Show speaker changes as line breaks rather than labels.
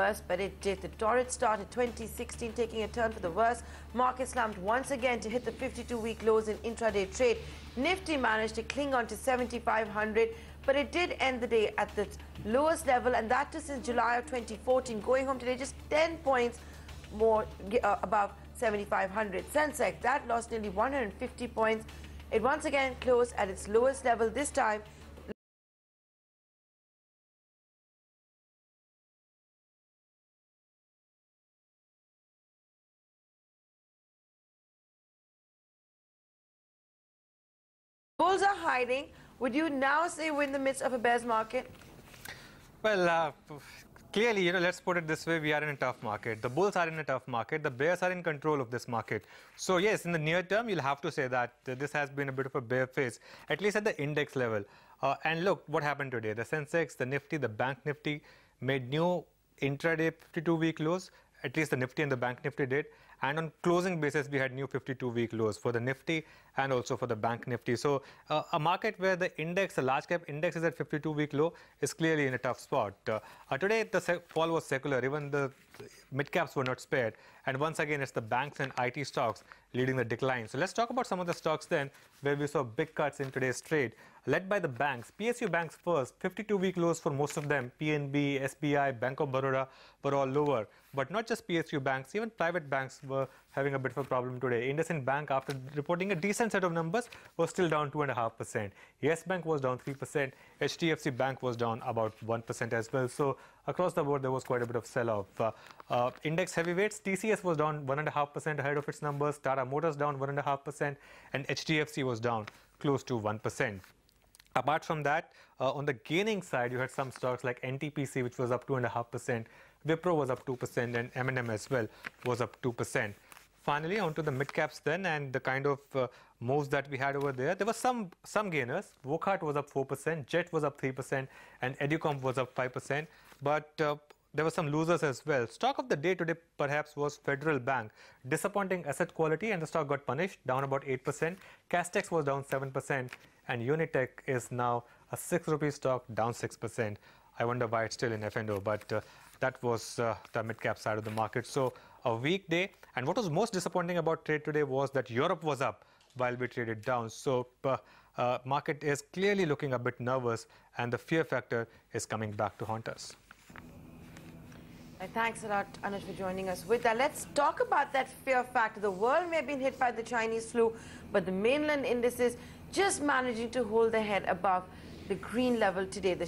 worse, but it did. The torrid start started 2016 taking a turn for the worse. Market slumped once again to hit the 52-week lows in intraday trade. Nifty managed to cling on to 7,500, but it did end the day at the lowest level, and that too since July of 2014, going home today just 10 points more uh, above 7,500. Sensex, that lost nearly 150 points. It once again closed at its lowest level this time Bulls are hiding. Would you now say we're in the midst of a bear's market?
Well, uh, clearly, you know, let's put it this way, we are in a tough market. The bulls are in a tough market. The bears are in control of this market. So, yes, in the near term, you'll have to say that this has been a bit of a bear phase, at least at the index level. Uh, and look what happened today. The Sensex, the Nifty, the Bank Nifty made new intraday 52-week lows. At least the Nifty and the Bank Nifty did. And on closing basis, we had new 52-week lows for the Nifty and also for the Bank Nifty. So uh, a market where the index, the large cap index is at 52-week low is clearly in a tough spot. Uh, uh, today, the fall was secular. Even the mid caps were not spared. And once again, it's the banks and IT stocks leading the decline. So let's talk about some of the stocks then where we saw big cuts in today's trade. Led by the banks, PSU banks first, 52-week lows for most of them. PNB, SBI, Bank of Baroda were all lower. But not just PSU banks, even private banks were having a bit of a problem today. IndusInd Bank, after reporting a decent set of numbers, was still down 2.5%. Yes Bank was down 3%. HDFC Bank was down about 1% as well. So across the board, there was quite a bit of sell-off. Uh, uh, index heavyweights, TCS was down 1.5% ahead of its numbers. Tata Motors down 1.5%. And HDFC was down close to 1%. Apart from that, uh, on the gaining side, you had some stocks like NTPC, which was up 2.5%. Wipro was up 2%, and M&M as well was up 2%. Finally, onto the mid caps then, and the kind of uh, moves that we had over there. There were some some gainers. Wockhardt was up 4%, Jet was up 3%, and Educomp was up 5%. But uh, there were some losers as well. Stock of the day today perhaps was Federal Bank. Disappointing asset quality and the stock got punished, down about 8%. Castex was down 7% and Unitech is now a 6 rupee stock, down 6%. I wonder why it's still in F&O, but uh, that was uh, the mid-cap side of the market. So a weak day. And what was most disappointing about trade today was that Europe was up while we traded down. So uh, uh, market is clearly looking a bit nervous and the fear factor is coming back to haunt us.
Thanks a lot, Anuj, for joining us with that. Let's talk about that fear factor. The world may have been hit by the Chinese flu, but the mainland indices just managing to hold their head above the green level today. The